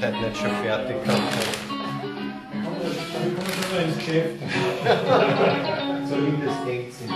Halt nicht schon fertig gehabt kommen wir schon mal ins Geschäft. Zumindest denkt sie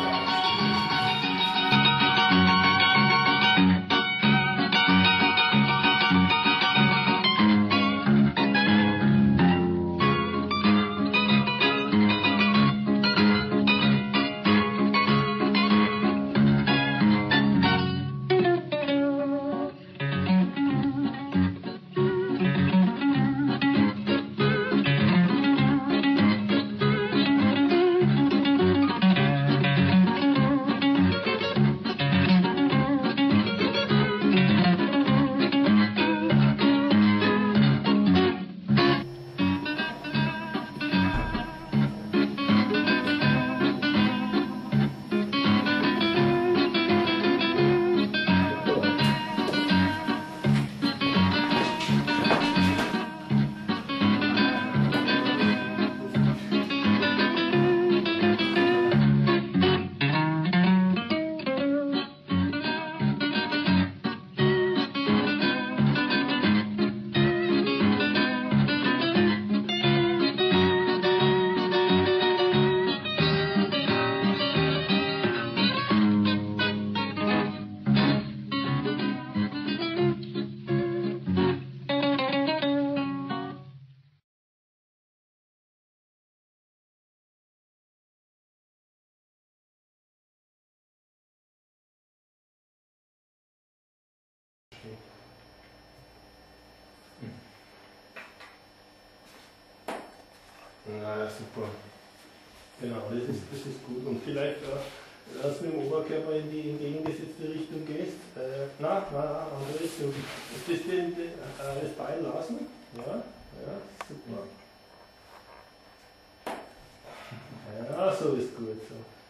Na, super. Genau, das ist, das ist gut. Und vielleicht, äh, dass du mit dem Oberkörper in die entgegengesetzte Richtung gehst. Äh, na, na, andere Richtung. Das, den, den, äh, das Bein lassen. Ja, ja, super. Ja, so ist gut. So.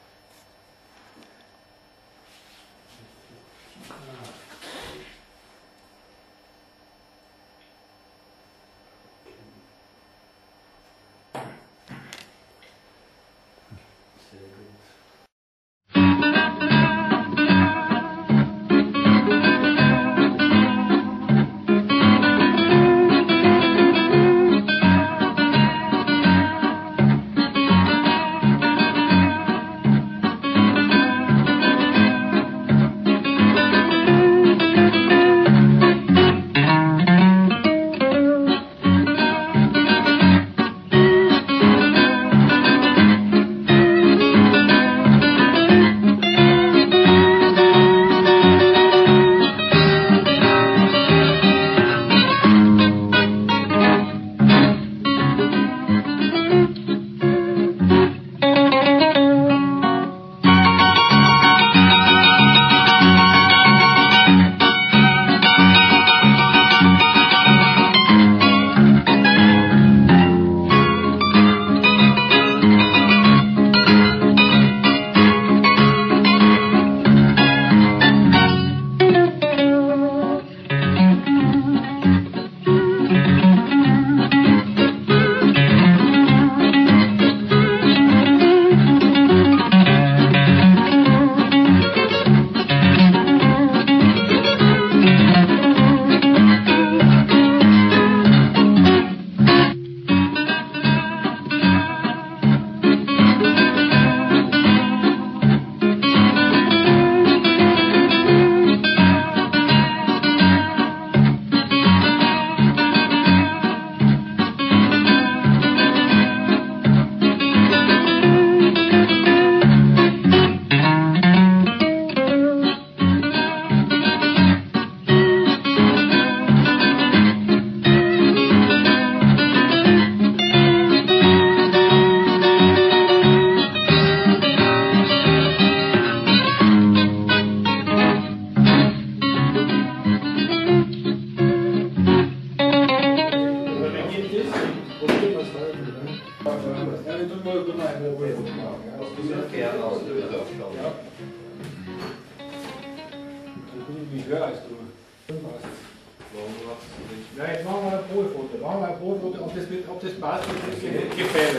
Probefoto, ob das, mit, ob das passt, ob das ge- gefällt.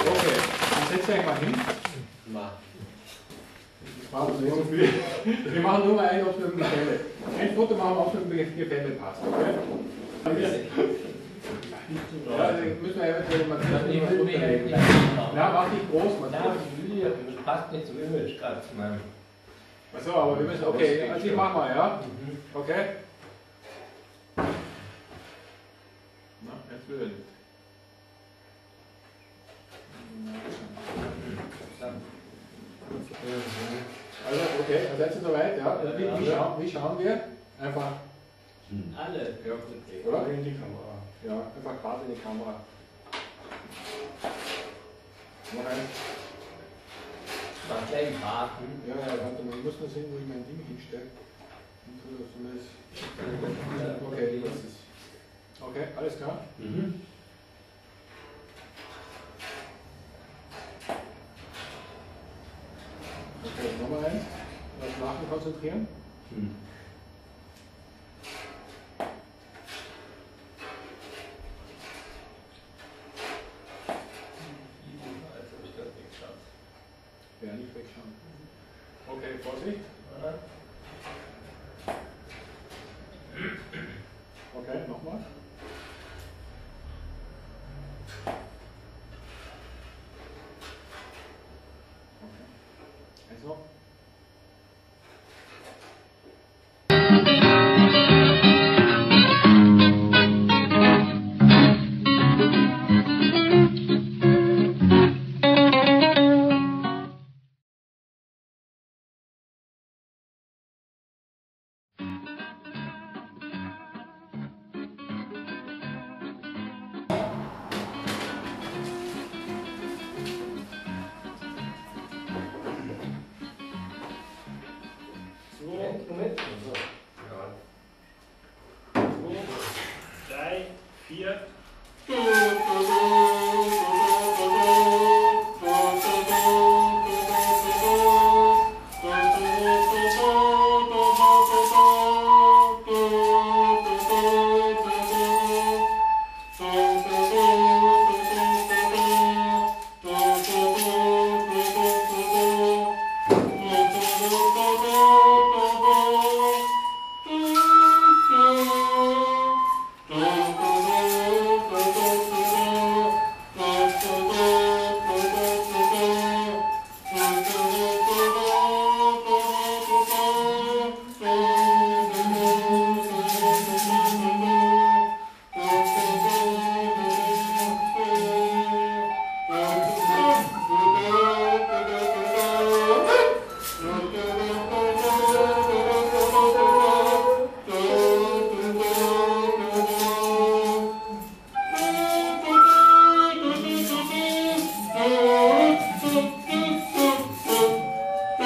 Okay, dann setzt euch mal hin. Wir so machen nur mal ein, ob es mit dem Gefälle. Ein Foto machen wir, ob es mit dem Gefälle passt. Okay? Ja, müssen wir eventuell mal nicht Ja, mach nicht groß, man. Ja, das passt nicht zum Image gerade zu meinem. Achso, aber wir müssen, okay, also ich mach mal, ja? Okay? Er nicht. Also, okay, also jetzt ist soweit, ja. Also, wie, wie, schauen, wie schauen wir? Einfach, Alle. Ja, okay. oder? in die Kamera. Ja, einfach gerade in die Kamera. Noch eins. Mach gleich warten. Ja, ja, warte mal, ich muss mal sehen, wo ich mein Ding hinstelle. Okay, das ist. Okay, alles klar. Mhm. Okay, nochmal eins. Auf Lachen konzentrieren. Hm. Schaffe. Ja, nicht wegschauen. Okay, Vorsicht. Okay, nochmal.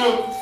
嗯